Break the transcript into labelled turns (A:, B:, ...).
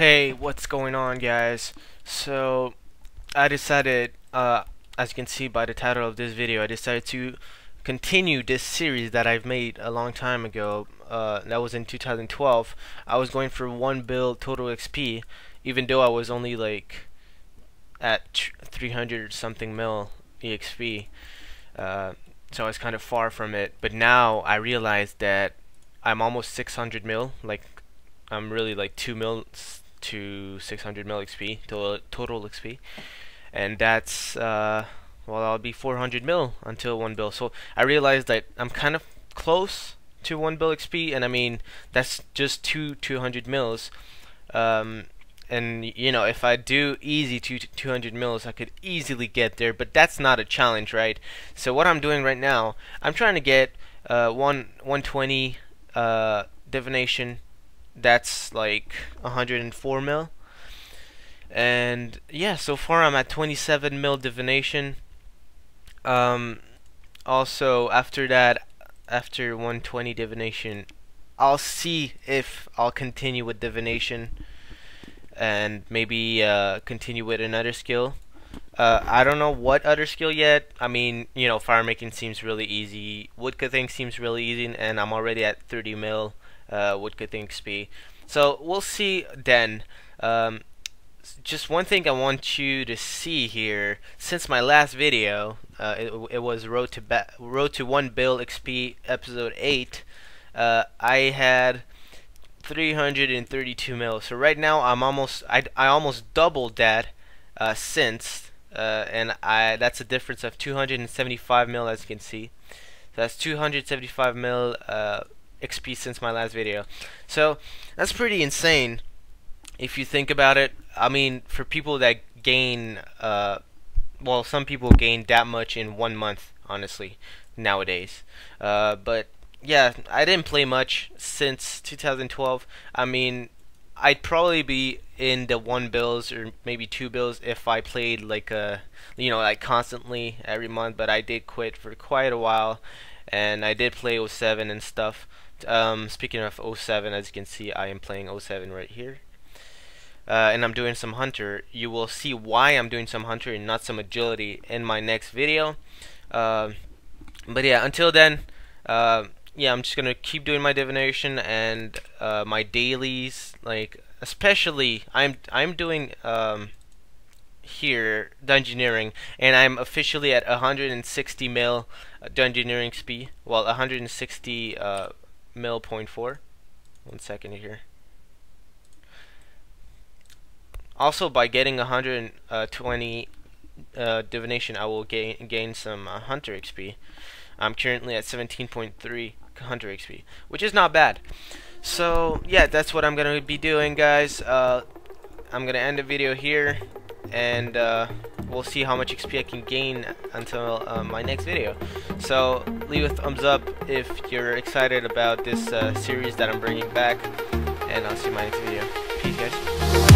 A: Hey, what's going on guys? So, I decided, uh, as you can see by the title of this video, I decided to continue this series that I've made a long time ago. Uh, that was in 2012. I was going for one build total XP, even though I was only like at 300 something mil EXP. Uh, so I was kind of far from it. But now I realized that I'm almost 600 mil. Like I'm really like 2 mil to 600 mil XP total, XP, and that's uh, well I'll be 400 mil until one bill. So I realized that I'm kind of close to one bill XP, and I mean that's just two 200 mils. Um, and you know if I do easy to 200 mils I could easily get there but that's not a challenge right so what I'm doing right now I'm trying to get uh, one 120 uh, divination that's like 104 mil and yeah so far I'm at 27 mil divination um, also after that after 120 divination I'll see if I'll continue with divination and maybe uh, continue with another skill uh, I don't know what other skill yet. I mean, you know, fire making seems really easy. Woodcutting seems really easy, and I'm already at 30 mil uh, things be? So we'll see then. Um, just one thing I want you to see here. Since my last video, uh, it, it, was Road to ba Road to One Bill XP episode 8. Uh, I had 332 mil. So right now I'm almost I, I almost doubled that uh, since uh, and I that's a difference of 275 mil as you can see. So that's 275 mil uh, XP since my last video. So that's pretty insane if you think about it. I mean, for people that gain, uh, well, some people gain that much in one month, honestly, nowadays. Uh, but yeah, I didn't play much since 2012. I mean, I'd probably be in the one bills or maybe two bills if I played like a, uh, you know, like constantly every month. But I did quit for quite a while, and I did play 07 and stuff. Um, speaking of 07, as you can see, I am playing 07 right here. Uh, and I'm doing some hunter. You will see why I'm doing some hunter and not some agility in my next video. Uh, but yeah, until then, uh, yeah, I'm just gonna keep doing my divination and uh, my dailies. Like, especially, I'm I'm doing um, here dungeoneering, and I'm officially at 160 mil dungeoneering speed. Well, 160 uh, mil point four. One second here. Also, by getting 120 uh, divination, I will gain gain some uh, hunter XP. I'm currently at 17.3 hunter XP, which is not bad. So yeah, that's what I'm gonna be doing, guys. Uh, I'm gonna end the video here, and uh, we'll see how much XP I can gain until uh, my next video. So leave a thumbs up if you're excited about this uh, series that I'm bringing back, and I'll see you in my next video. Peace, guys.